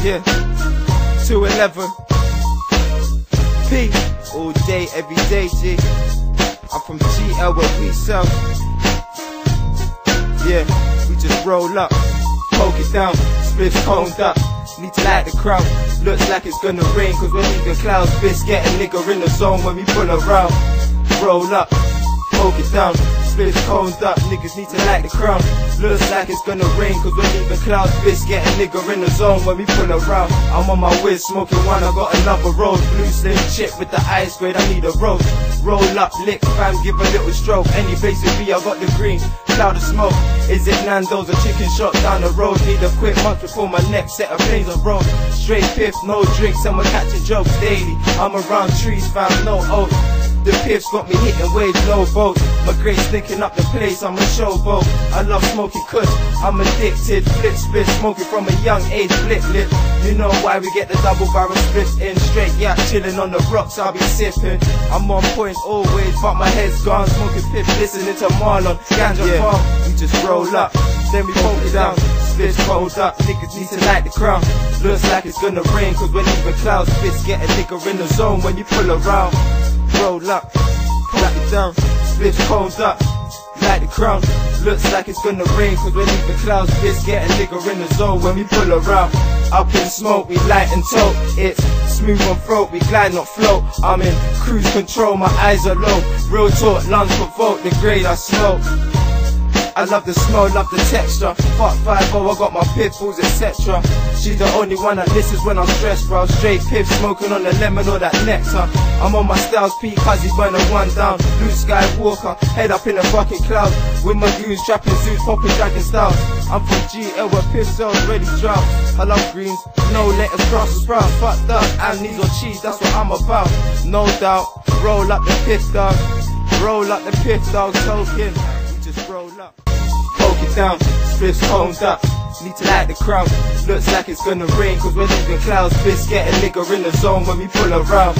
Yeah, 211. P, all day, every day, G. I'm from GL where we sell. Yeah, we just roll up, poke it down, spliff coned up. Need to light the crowd. Looks like it's gonna rain, cause we're leaving clouds. Bitch, get a nigga in the zone when we pull around. Roll up, poke it down, spliff coned up. Niggas need to light the crown. Looks like it's gonna rain, cause we're leaving clouds. Bitch, get a nigga in the zone when we pull around. I'm on my whiz, smoking one, I got another rose. Blue slim chip with the ice grade, I need a rose. Roll up, lick, fam, give a little stroke. Any place to be, I got the green cloud of smoke. Is it Nando's or chicken shop down the road? Need a quick month before my next set of planes on road. Straight piff, no drinks, and we're catching jokes daily. I'm around trees, fam, no oats. The piffs got me hitting waves, no boats. My grace sticking up the place, I'm a showboat. I love smoking kush, I'm addicted. Flip split, smoking from a young age, flip lip. You know why we get the double barrel splits in straight, yeah, chilling on the rocks, I'll be sipping. I'm on point always, but my head's gone. Smoking piff, listening to Marlon, ganja yeah. farm. We just roll up, then we poke it down. Splits rolled up, niggas need to light the crown. Looks like it's gonna rain, cause we're leaving clouds. Spits get a nigga in the zone when you pull around roll up, clap it down, split cones up, light the crown. Looks like it's gonna rain, cause we're leaving clouds. Bitch, get a in the zone when we pull around. Up in smoke, we light and tote. It's smooth on throat, we glide, not float. I'm in cruise control, my eyes are low. Real talk, lungs provoke, the grade I smoke. I love the smell, love the texture. Fuck 5 oh, I got my pitbulls, etc. She's the only one that listens when I'm stressed, bro. Straight piff, smoking on the lemon or that nectar. I'm on my styles, P, cause he burn a one down. Blue Skywalker, head up in the fucking clouds. With my goons, trapping suits, popping dragon styles. I'm from GL where piff cells ready drop. I love greens, no letters cross the sprout. Fucked up, and these or cheese, that's what I'm about. No doubt, roll up the piff dog. Roll up the piff dog. We just roll up funky town. Splits homes up. Need to light the crown. Looks like it's gonna rain, cause we're leaving clouds. Fist get a nigga in the zone when we pull around.